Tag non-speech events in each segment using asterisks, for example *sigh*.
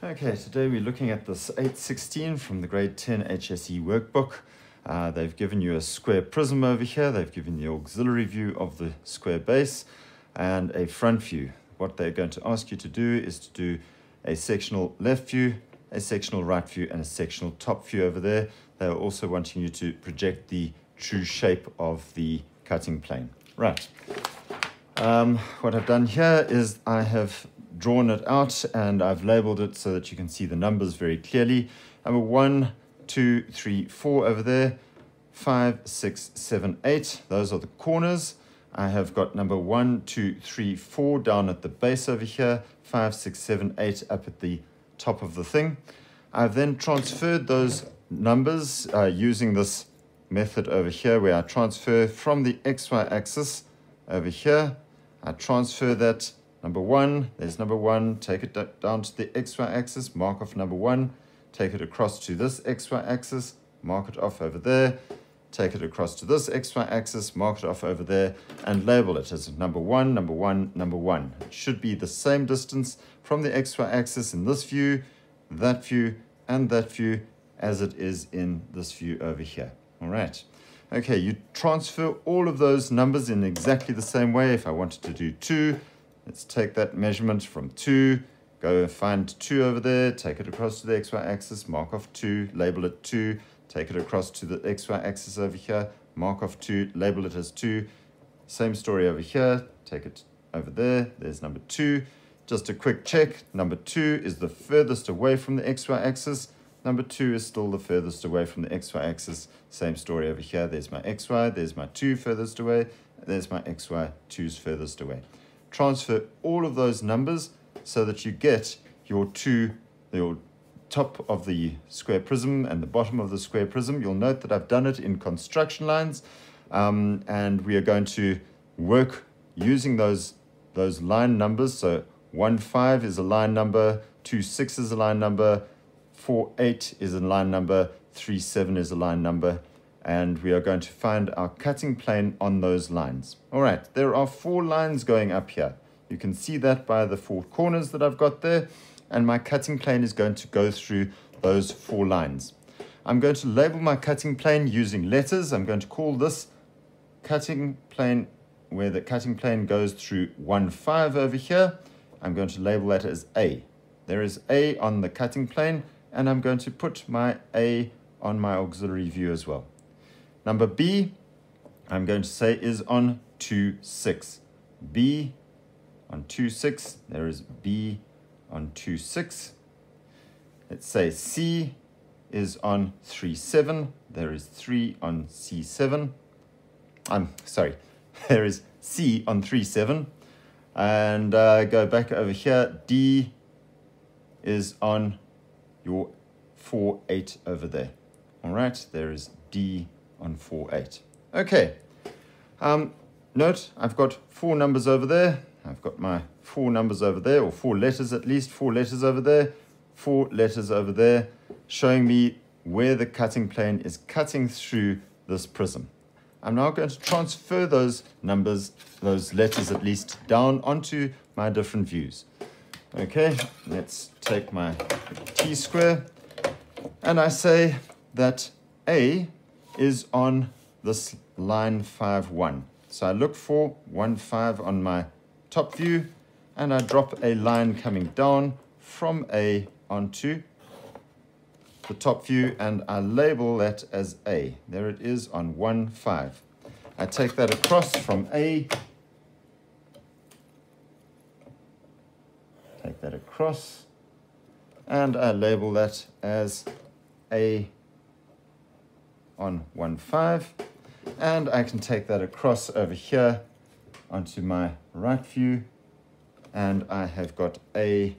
Okay, today we're looking at this 816 from the grade 10 HSE workbook. Uh, they've given you a square prism over here. They've given the auxiliary view of the square base and a front view. What they're going to ask you to do is to do a sectional left view, a sectional right view, and a sectional top view over there. They're also wanting you to project the true shape of the cutting plane. Right. Um, what I've done here is I have drawn it out and I've labeled it so that you can see the numbers very clearly. Number one, two, three, four over there, five, six, seven, eight. Those are the corners. I have got number one, two, three, four down at the base over here, five, six, seven, eight up at the top of the thing. I've then transferred those numbers uh, using this method over here where I transfer from the XY axis over here. I transfer that Number one, there's number one, take it down to the xy axis, mark off number one, take it across to this xy axis, mark it off over there, take it across to this xy axis, mark it off over there, and label it as number one, number one, number one. It should be the same distance from the xy axis in this view, that view, and that view as it is in this view over here. All right. Okay, you transfer all of those numbers in exactly the same way. If I wanted to do two, Let's take that measurement from 2, go find 2 over there, take it across to the xy axis, mark off 2, label it 2, take it across to the xy axis over here, mark off 2, label it as 2. Same story over here, take it over there, there's number 2. Just a quick check, number 2 is the furthest away from the xy axis, number 2 is still the furthest away from the xy axis. Same story over here, there's my xy, there's my 2 furthest away, there's my xy, 2's furthest away transfer all of those numbers so that you get your two, your top of the square prism and the bottom of the square prism. You'll note that I've done it in construction lines um, and we are going to work using those, those line numbers. So 1, 5 is a line number, 2, 6 is a line number, 4, 8 is a line number, 3, 7 is a line number, and we are going to find our cutting plane on those lines. All right, there are four lines going up here. You can see that by the four corners that I've got there, and my cutting plane is going to go through those four lines. I'm going to label my cutting plane using letters. I'm going to call this cutting plane where the cutting plane goes through 1, 5 over here. I'm going to label that as A. There is A on the cutting plane, and I'm going to put my A on my auxiliary view as well. Number B, I'm going to say is on 2, 6. B on 2, 6. There is B on 2, 6. Let's say C is on 3, 7. There is 3 on C7. I'm sorry, *laughs* there is C on 3, 7. And uh, go back over here. D is on your 4, 8 over there. All right, there is D on 4, 8. Okay, um, note I've got four numbers over there. I've got my four numbers over there, or four letters at least, four letters over there, four letters over there, showing me where the cutting plane is cutting through this prism. I'm now going to transfer those numbers, those letters at least, down onto my different views. Okay, let's take my t-square, and I say that A is on this line 5, 1. So I look for 1, 5 on my top view, and I drop a line coming down from A onto the top view, and I label that as A. There it is on 1, 5. I take that across from A, take that across, and I label that as A on 1, 5. And I can take that across over here onto my right view. And I have got A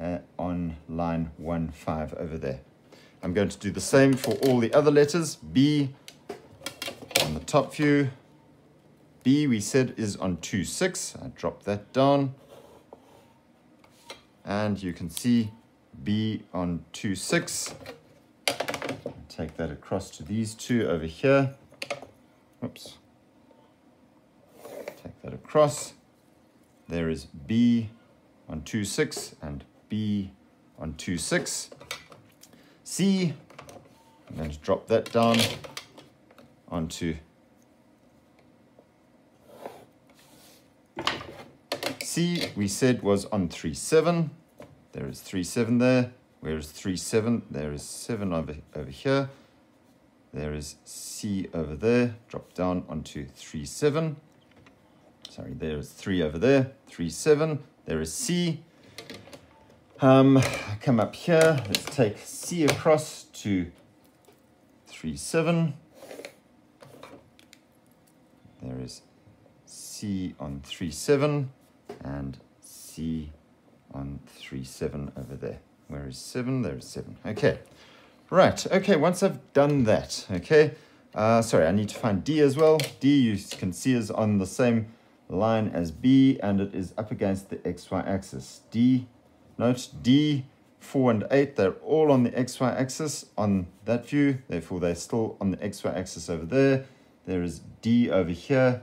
uh, on line 1, 5 over there. I'm going to do the same for all the other letters. B on the top view. B we said is on 2, 6. I drop that down. And you can see B on 2, 6 take that across to these two over here. Oops. Take that across. There is B on 2, 6 and B on 2, 6. C, I'm going to drop that down onto C, we said was on 3, 7. There is 3, 7 there. Where is 3, 7? There is 7 over, over here. There is C over there. Drop down onto 3, 7. Sorry, there is 3 over there. 3, 7. There is C. Um, come up here. Let's take C across to 3, 7. There is C on 3, 7 and C on 3, 7 over there. Where is 7? There is 7. Okay. Right. Okay, once I've done that, okay, uh, sorry, I need to find D as well. D, you can see, is on the same line as B, and it is up against the XY axis. D, note D, 4 and 8, they're all on the XY axis on that view. Therefore, they're still on the XY axis over there. There is D over here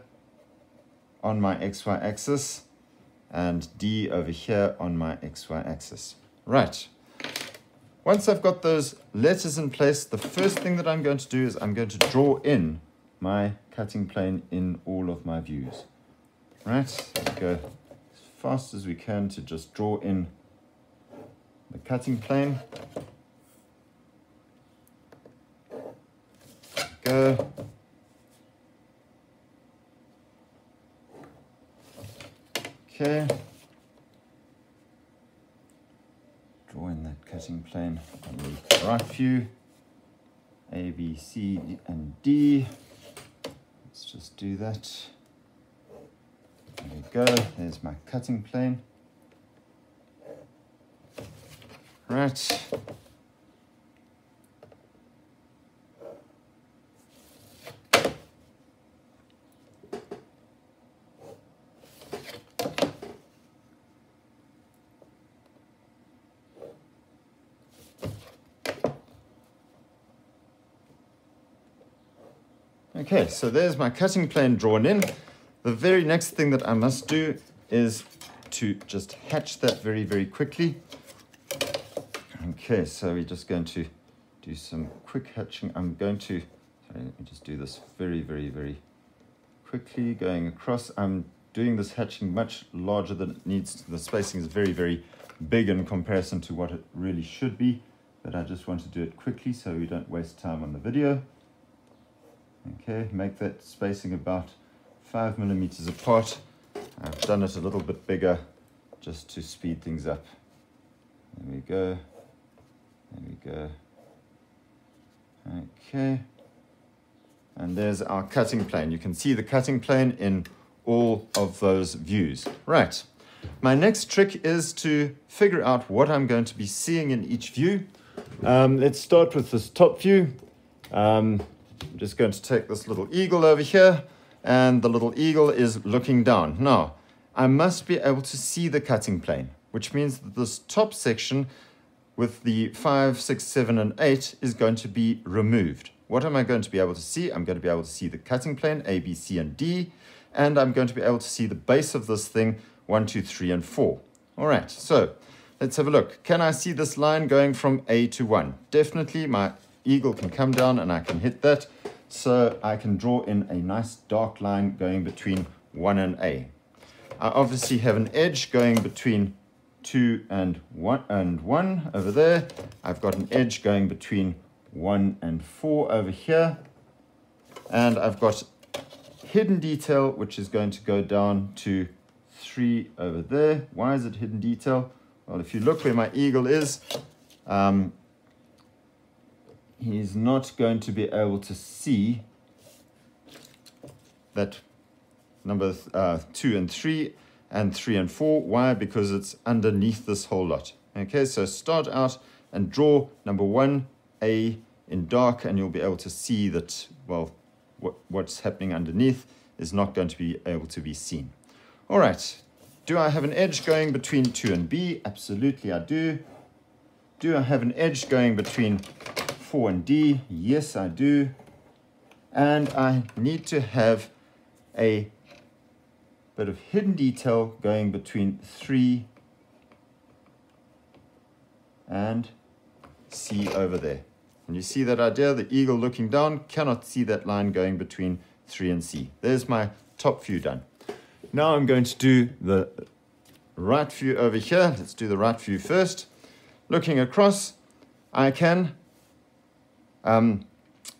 on my XY axis and D over here on my XY axis. Right. Once I've got those letters in place, the first thing that I'm going to do is I'm going to draw in my cutting plane in all of my views. Right, so go as fast as we can to just draw in the cutting plane. Go. Okay. Draw cutting plane on the right view. A, B, C, and D. Let's just do that. There we go. There's my cutting plane. Right. Okay, so there's my cutting plane drawn in. The very next thing that I must do is to just hatch that very, very quickly. Okay, so we're just going to do some quick hatching. I'm going to, sorry, let me just do this very, very, very quickly going across. I'm doing this hatching much larger than it needs. To. The spacing is very, very big in comparison to what it really should be, but I just want to do it quickly so we don't waste time on the video. Okay, make that spacing about five millimeters apart. I've done it a little bit bigger just to speed things up. There we go. There we go. Okay. And there's our cutting plane. You can see the cutting plane in all of those views. Right. My next trick is to figure out what I'm going to be seeing in each view. Um, let's start with this top view. Um, I'm just going to take this little eagle over here and the little eagle is looking down. Now, I must be able to see the cutting plane, which means that this top section with the 5, 6, 7, and 8 is going to be removed. What am I going to be able to see? I'm going to be able to see the cutting plane, A, B, C, and D, and I'm going to be able to see the base of this thing, 1, 2, 3, and 4. All right, so let's have a look. Can I see this line going from A to 1? Definitely, my eagle can come down and I can hit that. So I can draw in a nice dark line going between 1 and A. I obviously have an edge going between 2 and 1 and 1 over there. I've got an edge going between 1 and 4 over here. And I've got hidden detail, which is going to go down to 3 over there. Why is it hidden detail? Well, if you look where my eagle is, um, he's not going to be able to see that number uh, 2 and 3 and 3 and 4. Why? Because it's underneath this whole lot. Okay, so start out and draw number 1, A in dark, and you'll be able to see that, well, what, what's happening underneath is not going to be able to be seen. All right, do I have an edge going between 2 and B? Absolutely I do. Do I have an edge going between 4 and D? Yes, I do. And I need to have a bit of hidden detail going between 3 and C over there. And you see that idea, the eagle looking down cannot see that line going between 3 and C. There's my top view done. Now I'm going to do the right view over here. Let's do the right view first. Looking across, I can, um,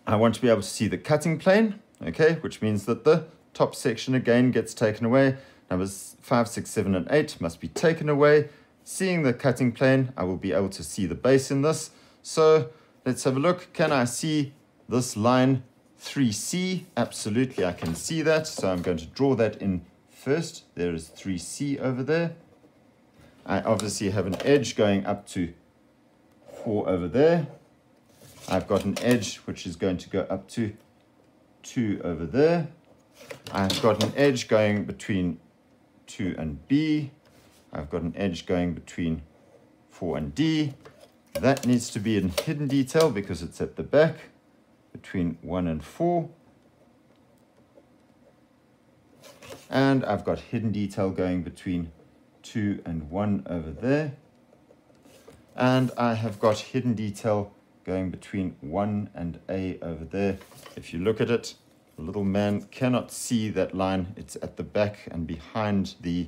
I want to be able to see the cutting plane, okay, which means that the top section again gets taken away. Numbers 5, 6, 7, and 8 must be taken away. Seeing the cutting plane, I will be able to see the base in this. So let's have a look. Can I see this line 3C? Absolutely, I can see that. So I'm going to draw that in first. There is 3C over there. I obviously have an edge going up to 4 over there. I've got an edge which is going to go up to 2 over there. I've got an edge going between 2 and B. I've got an edge going between 4 and D. That needs to be in hidden detail because it's at the back between 1 and 4. And I've got hidden detail going between 2 and 1 over there. And I have got hidden detail going between 1 and A over there. If you look at it, the little man cannot see that line. It's at the back and behind the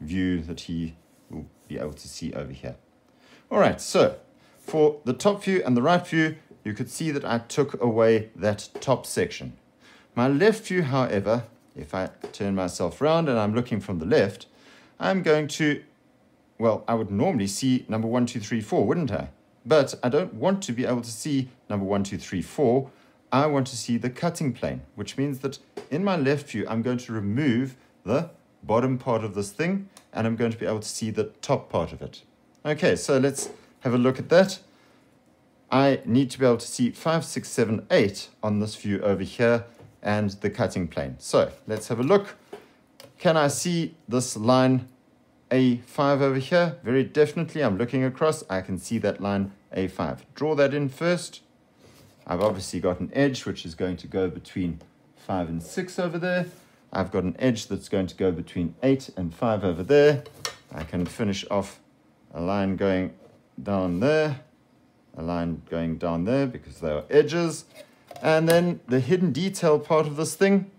view that he will be able to see over here. All right, so for the top view and the right view, you could see that I took away that top section. My left view, however, if I turn myself around and I'm looking from the left, I'm going to, well, I would normally see number one, two, three, four, wouldn't I? But I don't want to be able to see number one, two, three, four. I want to see the cutting plane, which means that in my left view, I'm going to remove the bottom part of this thing, and I'm going to be able to see the top part of it. Okay, so let's have a look at that. I need to be able to see 5, 6, 7, 8 on this view over here and the cutting plane. So let's have a look. Can I see this line A5 over here? Very definitely, I'm looking across. I can see that line A5. Draw that in first. I've obviously got an edge which is going to go between 5 and 6 over there. I've got an edge that's going to go between 8 and 5 over there. I can finish off a line going down there, a line going down there because they are edges. And then the hidden detail part of this thing,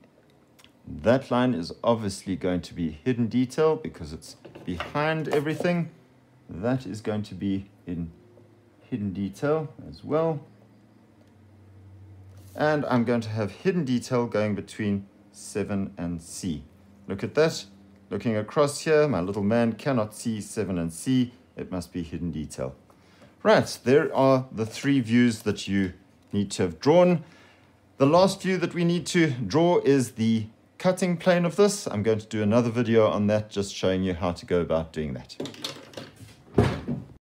that line is obviously going to be hidden detail because it's behind everything. That is going to be in hidden detail as well. And I'm going to have hidden detail going between 7 and C. Look at that. Looking across here, my little man cannot see 7 and C. It must be hidden detail. Right, there are the three views that you need to have drawn. The last view that we need to draw is the cutting plane of this. I'm going to do another video on that, just showing you how to go about doing that.